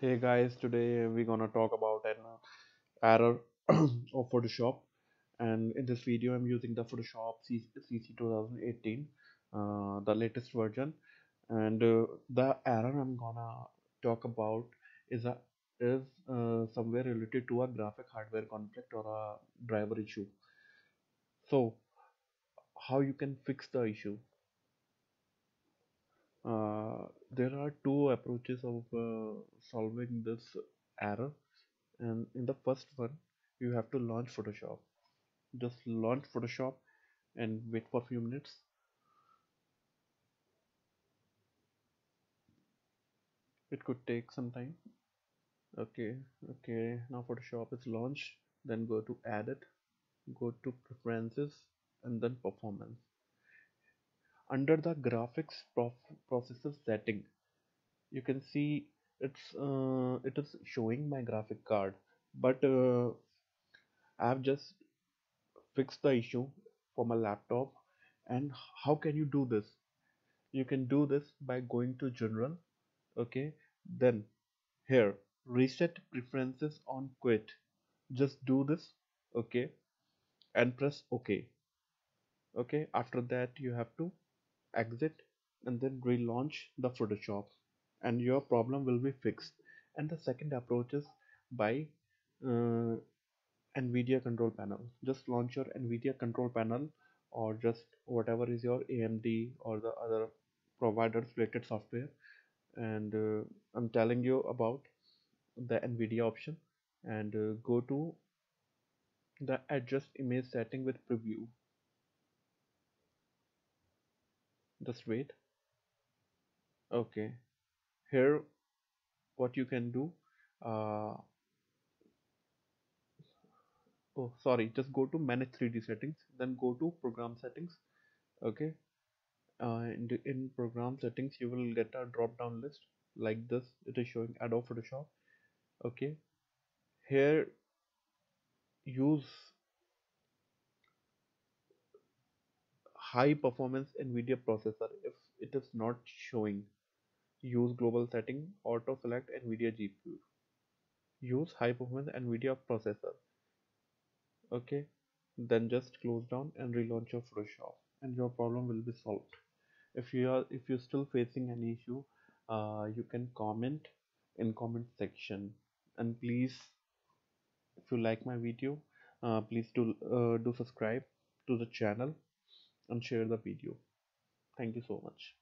Hey guys, today we're gonna talk about an uh, error of Photoshop, and in this video I'm using the Photoshop CC 2018, uh, the latest version, and uh, the error I'm gonna talk about is a is uh, somewhere related to a graphic hardware conflict or a driver issue. So how you can fix the issue? There are two approaches of uh, solving this error. And in the first one you have to launch Photoshop. Just launch Photoshop and wait for a few minutes. It could take some time. Okay okay now Photoshop is launched. Then go to edit go to preferences and then performance. Under the graphics processor setting you can see it's uh, it is showing my graphic card but uh, I've just fixed the issue for my laptop. And how can you do this? You can do this by going to general okay? Then here reset preferences on quit. Just do this okay? And press ok okay after that you have to exit and then relaunch the Photoshop and your problem will be fixed. And the second approach is by uh, NVIDIA control panel. Just launch your NVIDIA control panel or just whatever is your AMD or the other providers related software. And uh, I'm telling you about the NVIDIA option. And uh, go to the adjust image setting with preview. Just wait. Okay here what you can do. Uh, oh sorry just go to manage 3d settings then go to program settings okay? Uh, in, in program settings you will get a drop down list like this. It is showing Adobe Photoshop okay? Here use high performance NVIDIA processor if it is not showing use global setting auto select NVIDIA GPU use high performance NVIDIA processor. Okay then just close down and relaunch your Photoshop and your problem will be solved. If you are if you're still facing any issue uh, you can comment in comment section. And please if you like my video uh, please do uh, do subscribe to the channel and share the video. Thank you so much